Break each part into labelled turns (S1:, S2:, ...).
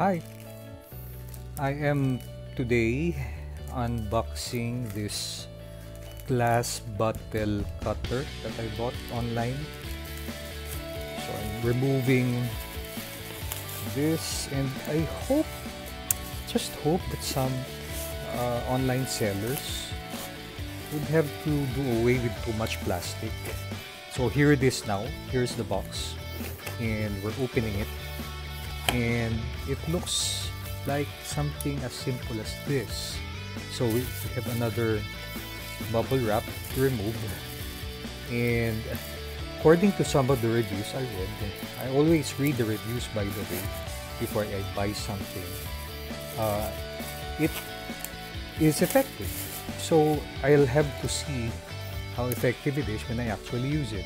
S1: Hi, I am today unboxing this glass bottle cutter that I bought online. So I'm removing this and I hope, just hope that some uh, online sellers would have to do away with too much plastic. So here it is now. Here's the box and we're opening it and it looks like something as simple as this. So we have another bubble wrap to remove. And according to some of the reviews I read I always read the reviews by the way before I buy something uh, it is effective. So I'll have to see how effective it is when I actually use it.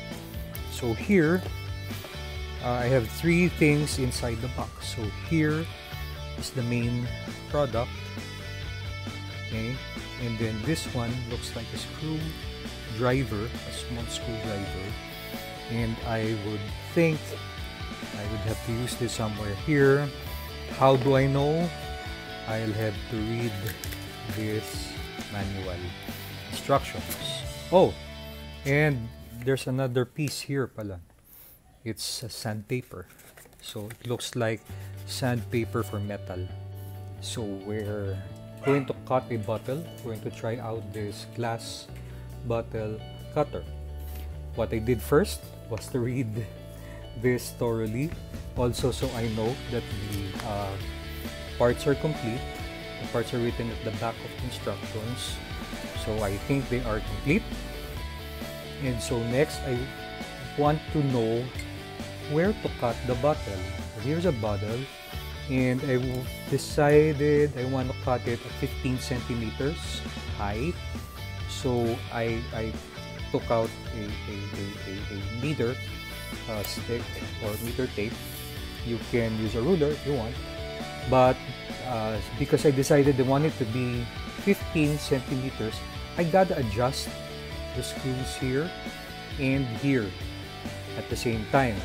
S1: So here uh, I have three things inside the box. So here is the main product. Okay, and then this one looks like a screw driver, a small screwdriver. And I would think I would have to use this somewhere here. How do I know? I'll have to read this manual instructions. Oh, and there's another piece here pala it's sandpaper. So it looks like sandpaper for metal. So we're going to cut a bottle. We're going to try out this glass bottle cutter. What I did first was to read this thoroughly. Also so I know that the uh, parts are complete. The parts are written at the back of instructions. So I think they are complete. And so next I want to know where to cut the bottle. Here's a bottle and I decided I want to cut it at 15 centimeters high. So I, I took out a, a, a, a, meter uh, stick or meter tape. You can use a ruler if you want. But uh, because I decided I want it to be 15 centimeters, I gotta adjust the screws here and here at the same time.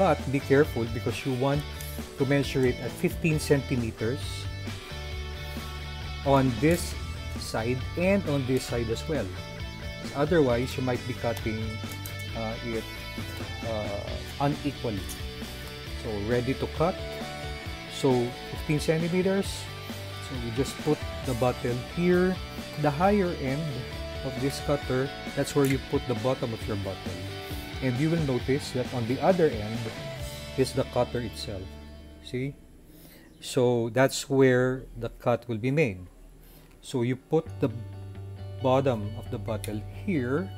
S1: But be careful because you want to measure it at 15 centimeters on this side and on this side as well. Otherwise, you might be cutting uh, it uh, unequally. So, ready to cut. So, 15 centimeters. So, we just put the bottle here. The higher end of this cutter, that's where you put the bottom of your bottle and you will notice that on the other end is the cutter itself. See? So that's where the cut will be made. So you put the bottom of the bottle here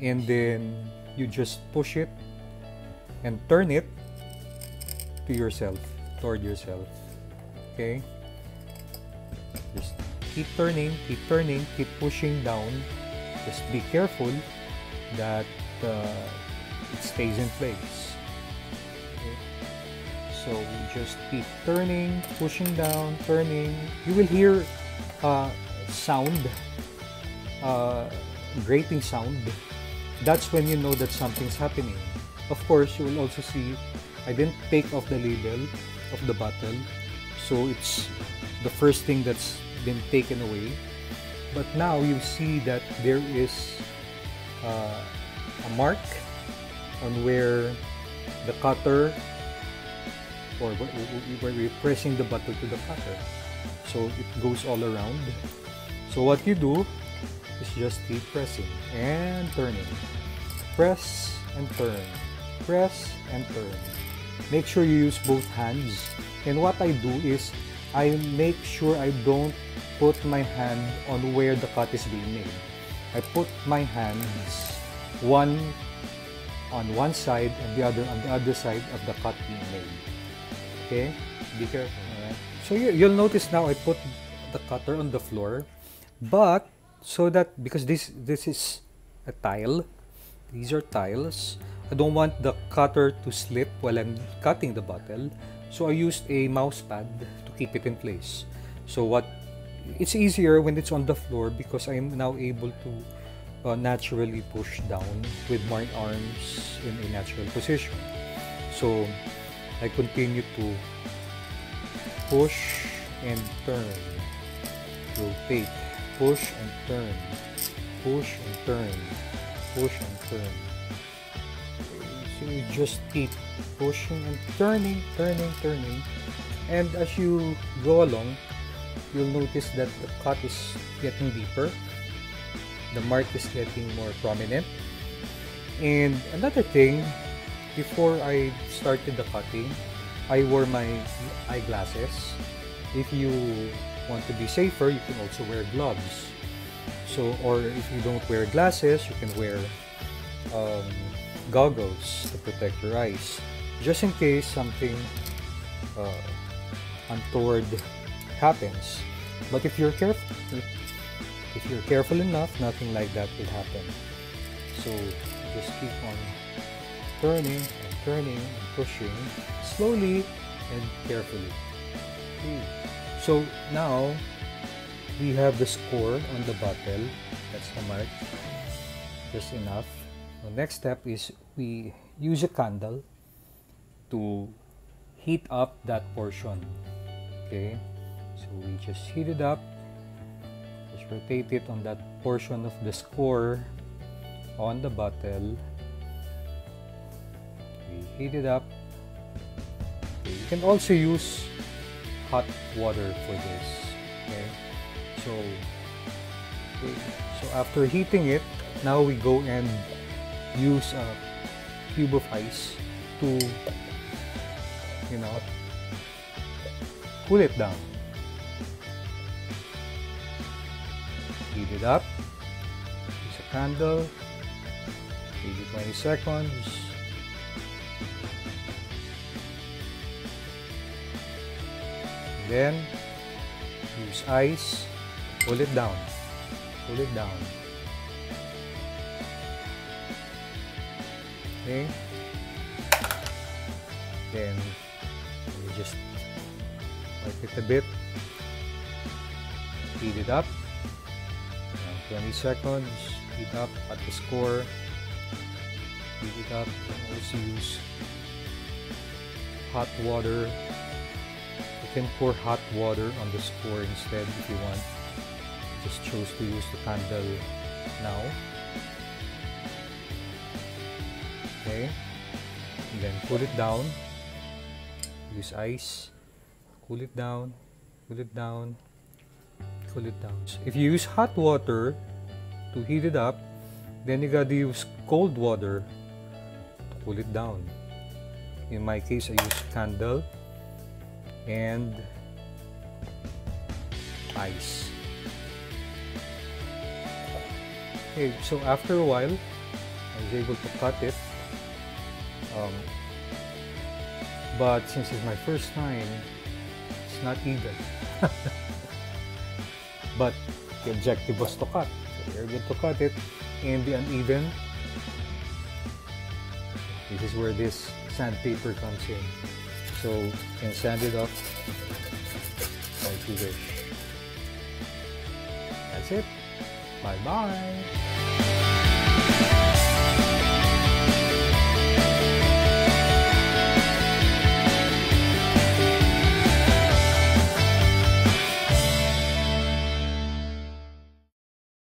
S1: and then you just push it and turn it to yourself toward yourself. Okay? Just keep turning keep turning keep pushing down. Just be careful that uh, it stays in place. Okay. So we just keep turning, pushing down, turning. You will hear uh, sound, uh, grating sound. That's when you know that something's happening. Of course, you will also see I didn't take off the label of the bottle. So it's the first thing that's been taken away. But now you see that there is uh, a mark on where the cutter or where we're pressing the button to the cutter. So it goes all around. So what you do is just keep pressing and turning. Press and turn. Press and turn. Make sure you use both hands. And what I do is I make sure I don't put my hand on where the cut is being made. I put my hands one on one side and the other on the other side of the cut being made. Okay? Be careful. Alright? So you, you'll notice now I put the cutter on the floor, but so that because this this is a tile, these are tiles. I don't want the cutter to slip while I'm cutting the bottle, so I used a mouse pad to keep it in place. So what it's easier when it's on the floor because I'm now able to uh, naturally push down with my arms in a natural position. So I continue to push and turn rotate push and turn push and turn push and turn. So you just keep pushing and turning turning turning. And as you go along you'll notice that the cut is getting deeper the mark is getting more prominent. And another thing before I started the cutting I wore my eyeglasses. If you want to be safer you can also wear gloves. So or if you don't wear glasses you can wear um, goggles to protect your eyes. Just in case something uh, untoward happens. But if you're careful if you're careful enough nothing like that will happen. So just keep on turning and turning and pushing slowly and carefully. Okay. so now we have the score on the bottle that's the mark. Just enough. The next step is we use a candle to heat up that portion. Okay? So we just heat it up rotate it on that portion of the score on the bottle. We heat it up. You can also use hot water for this okay? So okay. so after heating it now we go and use a cube of ice to you know cool it down heat it up. Use a candle maybe 20 seconds. Then use ice. Pull it down. Pull it down. Okay. Then you just wipe it a bit. Heat it up 20 seconds heat up at the score. Heat it up. And also use hot water. You can pour hot water on the score instead if you want. Just chose to use the candle now. Okay. And then put it down. Use ice. Cool it down. Cool it down cool it down. If you use hot water to heat it up then you gotta use cold water to cool it down. In my case I use candle and ice. Okay so after a while I was able to cut it. Um, but since it's my first time it's not even but the objective was to cut. So we're able to cut it. And the uneven this is where this sandpaper comes in. So you can sand it off like you wish that's it. Bye bye